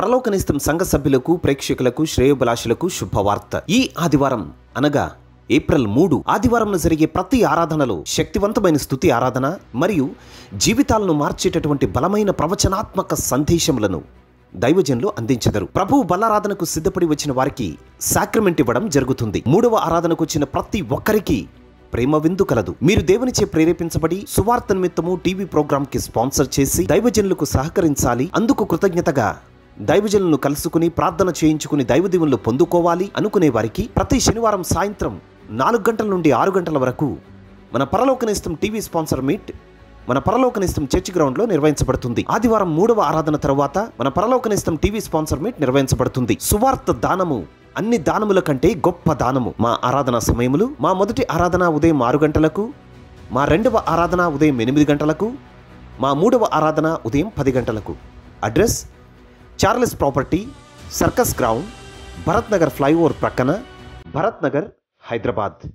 పరలోకనిస్తం సంఘ సభ్యులకు ప్రేక్షకులకు శ్రేయోభిలాషులకు శుభవార్త. ఈ ఆదివారం అనగా ఏప్రిల్ మూడు ఆదివారంలో జరిగే ప్రతి ఆరాధనలో శక్తివంతమైన స్థుతి ఆరాధన మరియు జీవితాలను మార్చేటటువంటి బలమైన ప్రవచనాత్మక సందేశములను దైవజనులు అందించెదరు. ప్రభు బలారాధనకు సిద్ధపడి వచ్చిన వారికి సాక్రమెంట్ ఇవ్వడం జరుగుతుంది. మూడవ ఆరాధనకు వచ్చిన ప్రతి ఒక్కరికి ప్రేమ విందు కలదు. మీరు దేవునిచే ప్రేరేపించబడి సువార్త నిమిత్తము టీవీ ప్రోగ్రామ్కి స్పాన్సర్ చేసి దైవజనులకు సహకరించాలి. అందుకు కృతజ్ఞతగా దైవజనులను కలుసుకుని ప్రార్థన చేయించుకుని దైవదీవులు పొందుకోవాలి అనుకునే వారికి ప్రతి శనివారం సాయంత్రం నాలుగు గంటల నుండి ఆరు గంటల వరకు మన పరలోకనిస్తం టీవీ స్పాన్సర్ మీట్ మన పరలోకనిస్తం చర్చ్ గ్రౌండ్లో నిర్వహించబడుతుంది. ఆదివారం మూడవ ఆరాధన తర్వాత మన పరలోకనిస్తం టీవీ స్పాన్సర్ మీట్ నిర్వహించబడుతుంది. సువార్త దానము అన్ని దానముల కంటే గొప్ప దానము. మా ఆరాధన సమయములు మా మొదటి ఆరాధన ఉదయం ఆరు గంటలకు మా రెండవ ఆరాధన ఉదయం ఎనిమిది గంటలకు మా మూడవ ఆరాధన ఉదయం పది గంటలకు. Address Charles property circus ground Bharat Nagar flyover प्रकन Bharat Nagar Hyderabad